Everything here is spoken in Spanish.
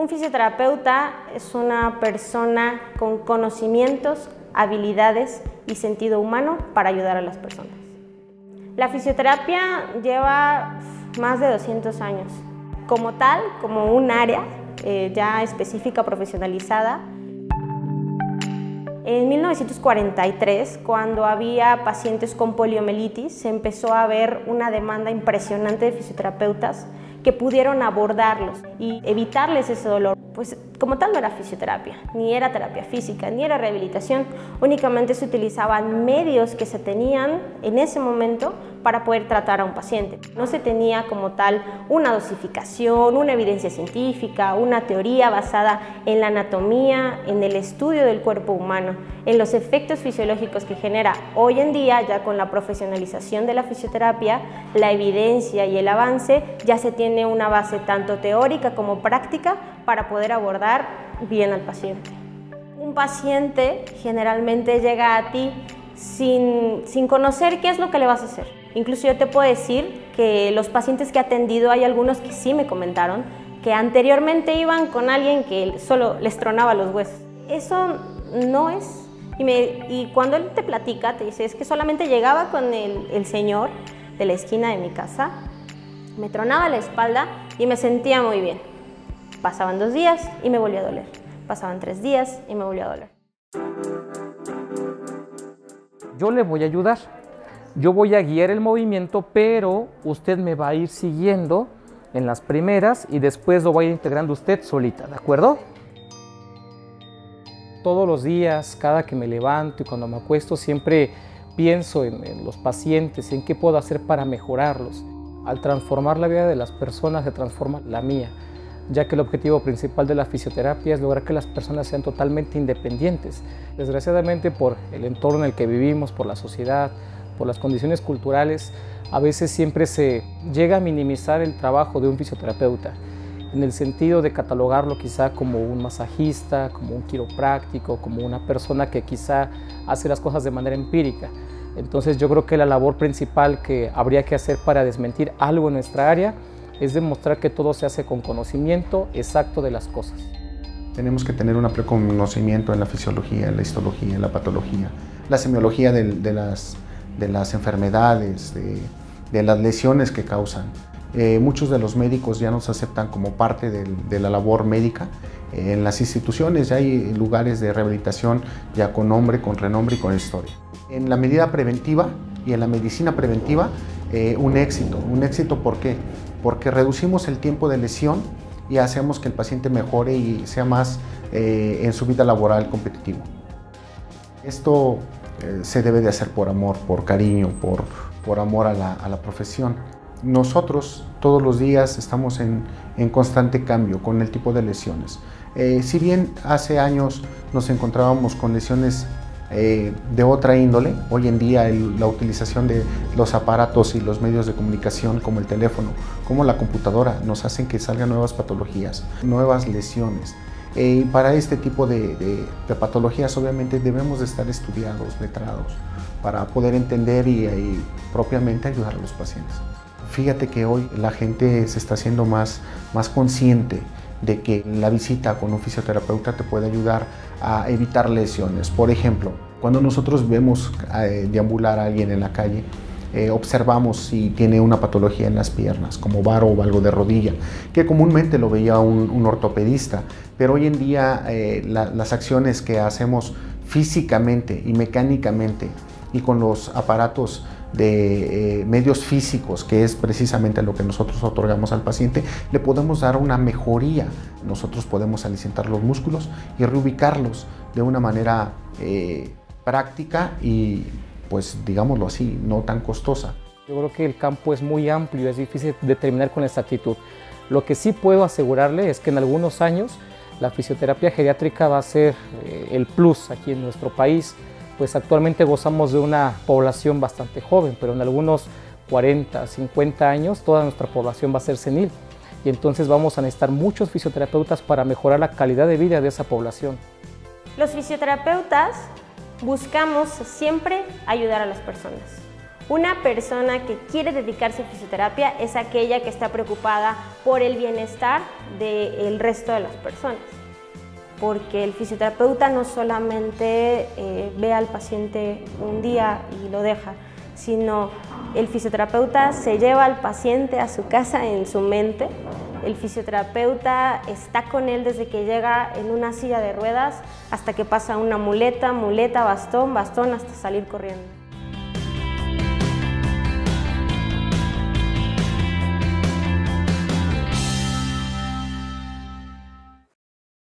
Un fisioterapeuta es una persona con conocimientos, habilidades y sentido humano para ayudar a las personas. La fisioterapia lleva más de 200 años. Como tal, como un área eh, ya específica, profesionalizada, en 1943, cuando había pacientes con poliomielitis, se empezó a ver una demanda impresionante de fisioterapeutas que pudieron abordarlos y evitarles ese dolor. Pues como tal no era fisioterapia, ni era terapia física, ni era rehabilitación, únicamente se utilizaban medios que se tenían en ese momento para poder tratar a un paciente. No se tenía como tal una dosificación, una evidencia científica, una teoría basada en la anatomía, en el estudio del cuerpo humano, en los efectos fisiológicos que genera hoy en día, ya con la profesionalización de la fisioterapia, la evidencia y el avance, ya se tiene una base tanto teórica como práctica para poder abordar bien al paciente. Un paciente generalmente llega a ti sin, sin conocer qué es lo que le vas a hacer. Incluso yo te puedo decir que los pacientes que he atendido, hay algunos que sí me comentaron que anteriormente iban con alguien que solo les tronaba los huesos. Eso no es. Y, cuando él te platica, te dice, es que solamente llegaba con el, el señor de la esquina de mi casa, me tronaba la espalda y me sentía muy bien. Pasaban dos días y me volvió a doler. Pasaban tres días y me volvió a doler. Yo le voy a ayudar. Yo voy a guiar el movimiento, pero usted me va a ir siguiendo en las primeras y después lo va a ir integrando usted solita, ¿de acuerdo? Todos los días, cada que me levanto y cuando me acuesto, siempre pienso en, los pacientes, en qué puedo hacer para mejorarlos. Al transformar la vida de las personas, se transforma la mía ya que el objetivo principal de la fisioterapia es lograr que las personas sean totalmente independientes. Desgraciadamente por el entorno en el que vivimos, por la sociedad, por las condiciones culturales, a veces siempre se llega a minimizar el trabajo de un fisioterapeuta, en el sentido de catalogarlo quizá como un masajista, como un quiropráctico, como una persona que quizá hace las cosas de manera empírica. Entonces yo creo que la labor principal que habría que hacer para desmentir algo en nuestra área es demostrar que todo se hace con conocimiento exacto de las cosas. Tenemos que tener un amplio conocimiento en la fisiología, en la histología, en la patología, la semiología de, de, las, de las, enfermedades, de, las lesiones que causan. Eh, muchos de los médicos ya nos aceptan como parte de, la labor médica. Eh, en las instituciones ya hay lugares de rehabilitación ya con nombre, con renombre y con historia. En la medida preventiva y en la medicina preventiva, eh, un éxito. ¿Un éxito por qué? porque reducimos el tiempo de lesión y hacemos que el paciente mejore y sea más en su vida laboral competitivo. Esto eh, se debe de hacer por amor, por cariño, por, por amor a la, a la, profesión. Nosotros todos los días estamos en, en constante cambio con el tipo de lesiones. Eh, si bien hace años nos encontrábamos con lesiones eh, de otra índole. Hoy en día la utilización de los aparatos y los medios de comunicación como el teléfono, como la computadora, nos hacen que salgan nuevas patologías, nuevas lesiones. Eh, y para este tipo de, de, de, patologías obviamente debemos de estar estudiados, letrados, para poder entender y, y propiamente ayudar a los pacientes. Fíjate que hoy la gente se está haciendo más, más consciente de que la visita con un fisioterapeuta te puede ayudar a evitar lesiones. Por ejemplo, cuando nosotros vemos eh, deambular a alguien en la calle, eh, observamos si tiene una patología en las piernas, como varo o algo de rodilla, que comúnmente lo veía un, ortopedista, pero hoy en día eh, la, las acciones que hacemos físicamente y mecánicamente y con los aparatos de eh, medios físicos, que es precisamente lo que nosotros otorgamos al paciente, le podemos dar una mejoría. Nosotros podemos alicientar los músculos y reubicarlos de una manera práctica y, pues digámoslo así, no tan costosa. Yo creo que el campo es muy amplio, es difícil determinar con exactitud. Lo que sí puedo asegurarle es que en algunos años la fisioterapia geriátrica va a ser eh, el plus aquí en nuestro país pues actualmente gozamos de una población bastante joven, pero en algunos 40, 50 años toda nuestra población va a ser senil y entonces vamos a necesitar muchos fisioterapeutas para mejorar la calidad de vida de esa población. Los fisioterapeutas buscamos siempre ayudar a las personas. Una persona que quiere dedicarse a fisioterapia es aquella que está preocupada por el bienestar del resto de las personas. Porque el fisioterapeuta no solamente eh, ve al paciente un día y lo deja, sino el fisioterapeuta se lleva al paciente a su casa en su mente. El fisioterapeuta está con él desde que llega en una silla de ruedas hasta que pasa una muleta, muleta, bastón, bastón, hasta salir corriendo.